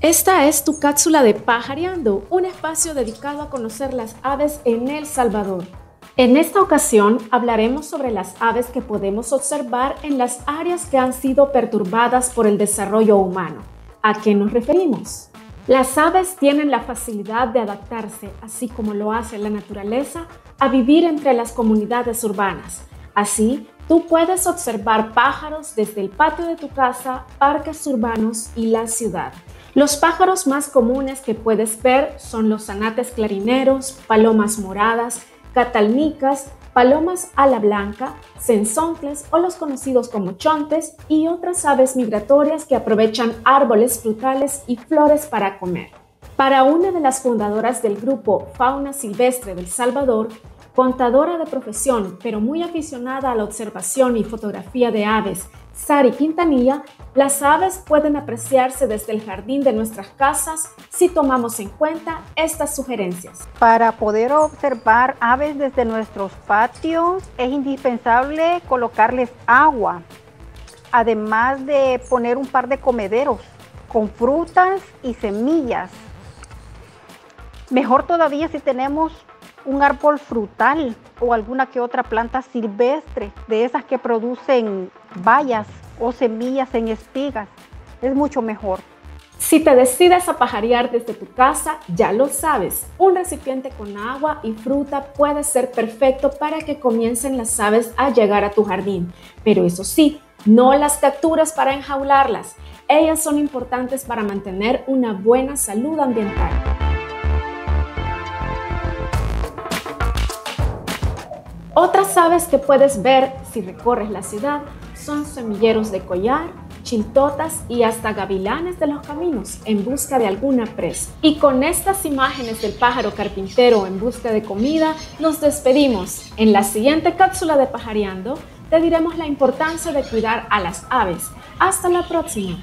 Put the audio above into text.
Esta es tu cápsula de Pajareando, un espacio dedicado a conocer las aves en El Salvador. En esta ocasión hablaremos sobre las aves que podemos observar en las áreas que han sido perturbadas por el desarrollo humano. ¿A qué nos referimos? Las aves tienen la facilidad de adaptarse, así como lo hace la naturaleza, a vivir entre las comunidades urbanas. Así, tú puedes observar pájaros desde el patio de tu casa, parques urbanos y la ciudad. Los pájaros más comunes que puedes ver son los anates clarineros, palomas moradas, catalnicas, palomas ala blanca, sensoncles o los conocidos como chontes y otras aves migratorias que aprovechan árboles frutales y flores para comer. Para una de las fundadoras del grupo Fauna Silvestre del Salvador, contadora de profesión, pero muy aficionada a la observación y fotografía de aves, Sari Quintanilla, las aves pueden apreciarse desde el jardín de nuestras casas si tomamos en cuenta estas sugerencias. Para poder observar aves desde nuestros patios es indispensable colocarles agua, además de poner un par de comederos con frutas y semillas. Mejor todavía si tenemos un árbol frutal o alguna que otra planta silvestre, de esas que producen bayas o semillas en espigas. Es mucho mejor. Si te decides a pajarear desde tu casa, ya lo sabes, un recipiente con agua y fruta puede ser perfecto para que comiencen las aves a llegar a tu jardín. Pero eso sí, no las capturas para enjaularlas. Ellas son importantes para mantener una buena salud ambiental. Otras aves que puedes ver si recorres la ciudad son semilleros de collar, chiltotas y hasta gavilanes de los caminos en busca de alguna presa. Y con estas imágenes del pájaro carpintero en busca de comida, nos despedimos. En la siguiente cápsula de Pajareando te diremos la importancia de cuidar a las aves. Hasta la próxima.